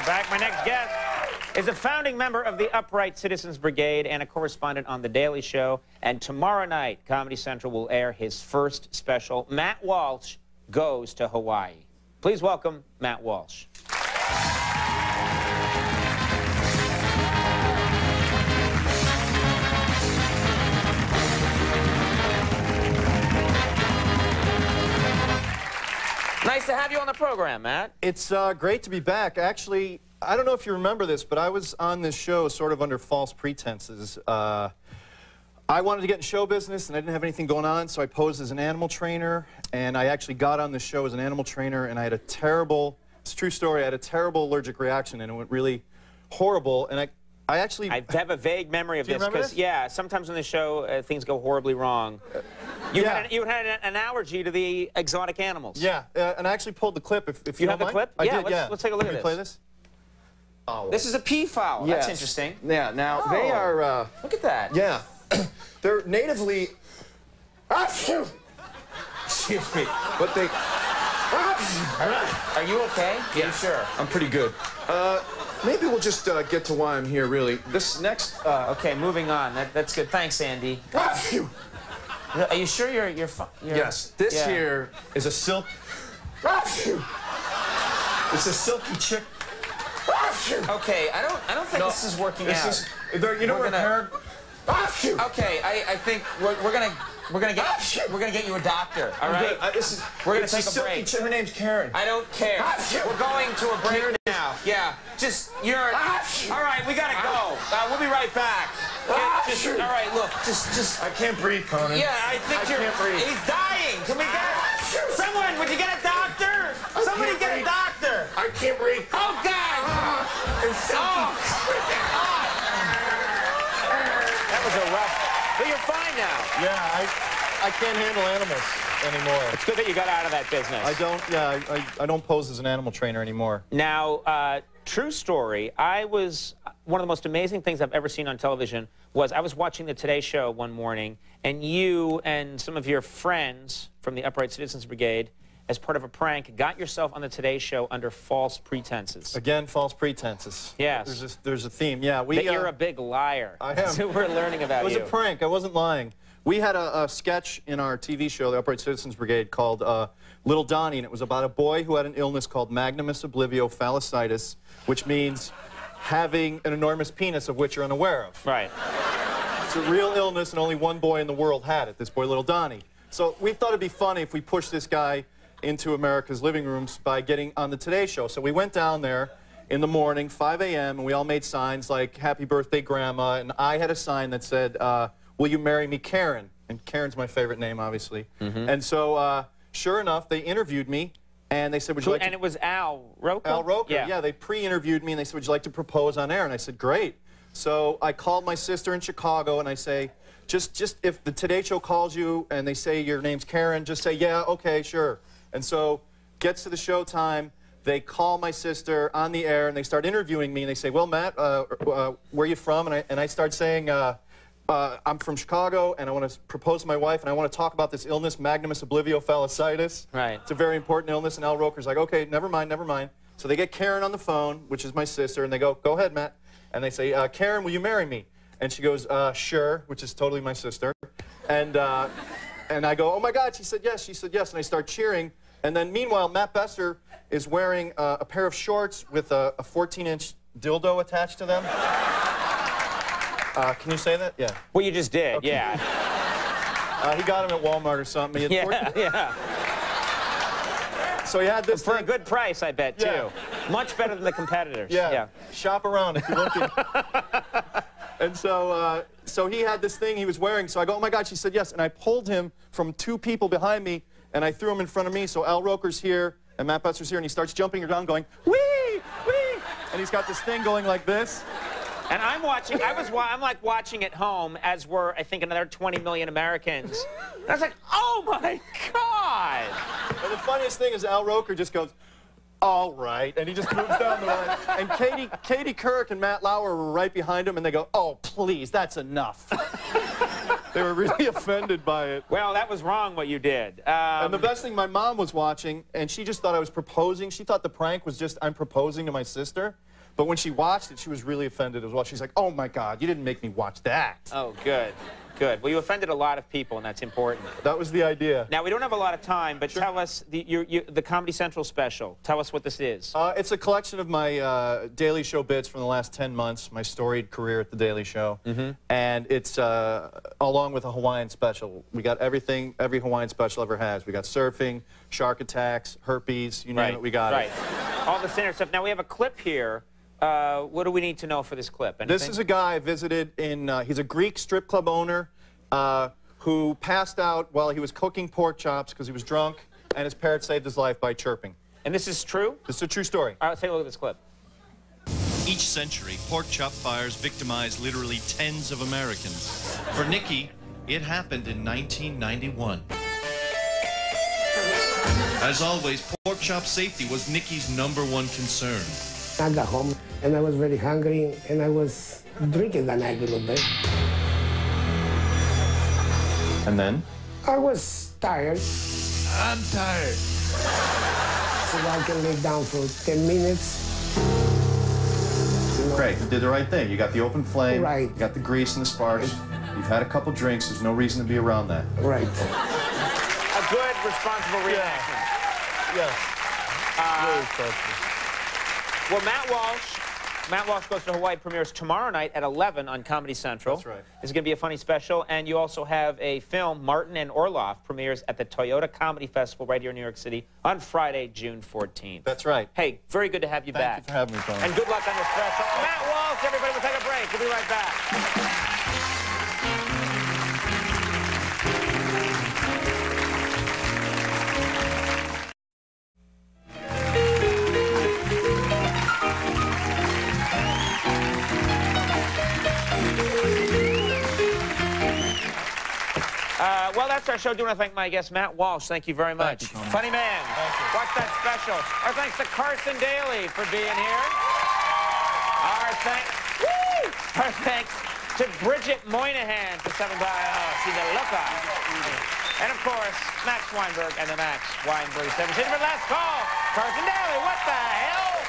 we're back. My next guest is a founding member of the Upright Citizens Brigade and a correspondent on The Daily Show. And tomorrow night, Comedy Central will air his first special. Matt Walsh goes to Hawaii. Please welcome Matt Walsh. Nice to have you on the program, Matt. It's uh, great to be back. Actually, I don't know if you remember this, but I was on this show sort of under false pretenses. Uh, I wanted to get in show business, and I didn't have anything going on, so I posed as an animal trainer, and I actually got on the show as an animal trainer, and I had a terrible, it's a true story, I had a terrible allergic reaction, and it went really horrible, and I, I actually... I have a vague memory of this because, yeah, sometimes on the show uh, things go horribly wrong. You, yeah. had an, you had an, an allergy to the exotic animals. Yeah, uh, and I actually pulled the clip, if, if you, You don't have the mind. clip? I Yeah, did, let's- yeah. let's take a look Can at we this. play this? This is a peafowl. That's interesting. Yeah, now they Oh. are, uh, Look at that. yeah, they're natively. Excuse me, but they. Are you okay? Yeah. You sure? I'm pretty good. Uh, maybe we'll just uh, get to why I'm here, really. This next. Uh, Okay, moving on. That, that's good. Thanks, Andy. Are you sure you're you're, you're yes, this Yeah. here is a silk. It's a silky chick. Okay, I don't I don't think this is working this out. Is, you know We're gonna- Okay, I, I think we're, we're gonna we're gonna get we're gonna get you a doctor. All right. I- this is, We're gonna take a break. chick. Her name's Karen. I don't care. We're going to a break now. Yeah, just you're. Ah, all right, we gotta go. Ah. Uh, we'll be right back. Okay, just, all right, look, just just. I can't breathe, Conan. Yeah, I think I you're. can't breathe. He's dying. Can we get ah, someone? Would you get a doctor? Somebody can't get a doctor. I can't breathe. Oh God! Ah, it's silky. Oh. That was a rough. But you're fine now. Yeah, I, I can't handle animals anymore. It's good that you got out of that business. I don't, yeah, I, I, I don't pose as an animal trainer anymore. Now, uh, true story. I was one of the most amazing things I've ever seen on television was I was watching the Today Show one morning, and you and some of your friends from the Upright Citizens Brigade, as part of a prank, got yourself on the Today Show under false pretenses. Again, false pretenses. Yes. There's a, there's a theme. Yeah, we. that uh, you're a big liar. I am. That's what we're learning about It was you. a prank. I wasn't lying. We had a, a sketch in our TV show, the Upright Citizens Brigade, called uh, Little Donnie, and it was about a boy who had an illness called magnumus oblivio which means having an enormous penis of which you're unaware of. Right. It's a real illness, and only one boy in the world had it, this boy, Little Donnie. So we thought it'd be funny if we pushed this guy into America's living rooms by getting on the Today Show. So we went down there in the morning, 5 a.m., and we all made signs like, Happy Birthday, Grandma, and I had a sign that said, uh, Will you marry me, Karen? And Karen's my favorite name, obviously. And so, uh, sure enough, they interviewed me, and they said, Would you Who- like to and it was Al Roker? Al Roker, Yeah. yeah. they pre-interviewed me and they said, would you like to propose on air? And I said, great. So I called my sister in Chicago and I say, just, just if the Today Show calls you and they say your name's Karen, just say, yeah, okay, sure. And so gets to the show time, they call my sister on the air and they start interviewing me and they say, well, Matt, uh, uh, where are you from? And I, and I start saying, uh, uh, I'm from Chicago and I want to propose to my wife and I want to talk about this illness, magnumus oblivio phallocytis. Right. It's a very important illness, and Al Roker's like, okay, never mind, never mind. So they get Karen on the phone, which is my sister, and they go, go ahead, Matt. And they say, uh, Karen, will you marry me? And she goes, uh, sure, which is totally my sister. And, uh, and I go, oh my God, she said yes, she said yes. And I start cheering. And then meanwhile, Matt Besser is wearing uh, a pair of shorts with a 14-inch dildo attached to them. Uh, can you say that? Yeah. Well, you just did, yeah. Uh, he got him at Walmart or something. He had 14 Yeah, yeah. So he had this For a good price, I bet, too. Much better than the competitors. Yeah. Shop around if you're looking. and so, uh, so he had this thing he was wearing. So I go, oh my God. She said yes. And I pulled him from two people behind me, and I threw him in front of me. So Al Roker's here, and Matt Besser's here, and he starts jumping around, going, wee, wee. And he's got this thing going like this. And I'm watching, I was, I'm like watching at home, as were, I think, another 20 million Americans. And I was like, oh my God! And the funniest thing is Al Roker just goes, all right, and he just moves down the line. And Katie, Katie Couric and Matt Lauer were right behind him, and they go, oh, please, that's enough. they were really offended by it. Well, that was wrong what you did. Um, And the best thing, my mom was watching, and she just thought I was proposing. She thought the prank was just I'm proposing to my sister. But when she watched it, she was really offended as well. She's like, "Oh my God, you didn't make me watch that." Oh, good. Good. Well, you offended a lot of people, and that's important. That was the idea. Now, we don't have a lot of time, but tell us the, your, your, the Comedy Central special. Tell us what this is. Uh, it's a collection of my uh, Daily Show bits from the last 10 months, my storied career at the Daily Show. Mm-hmm. And it's uh, along with a Hawaiian special. We got everything every Hawaiian special ever has. We got surfing, shark attacks, herpes, you name right. it, we got right. it. All the standard stuff. Now, we have a clip here. Uh, what do we need to know for this clip? Anything? This is a guy I visited in, uh, he's a Greek strip club owner uh, who passed out while he was cooking pork chops because he was drunk, and his parrot saved his life by chirping. And this is true? This is a true story. All right, let's take a look at this clip. Each century, pork chop fires victimize literally tens of Americans. For Nikki, it happened in 1991. As always, pork chop safety was Nikki's number one concern. I got home and I was very hungry and I was drinking the night a little bit. And then? I was tired. I'm tired. So I can lay down for 10 minutes. You know, Great, you did the right thing. You got the open flame, Right. you got the grease and the sparks. You've had a couple drinks, there's no reason to be around that. Right. A good, responsible reenactment. Yes. Uh, Well, Matt Walsh, Matt Walsh goes to Hawaii premieres tomorrow night at 11 on Comedy Central. That's right. This is going to be a funny special, and you also have a film, Martin and Orloff, premieres at the Toyota Comedy Festival right here in New York City on Friday, June 14th. That's right. Hey, very good to have you Thank back. Thank you for having me, Tony. And good luck on your special. Matt Walsh, everybody, we'll take a break. We'll be right back. That's our show. Do want to thank my guest, Matt Walsh. Thank you very much. you, Funny man. Watch that special. Our thanks to Carson Daly for being here. Our thanks, woo! Our thanks to Bridget Moynahan for stopping by. Oh, she's a looker. And of course, Max Weinberg and the Max Weinberg 7. For last call, Carson Daly. What the hell?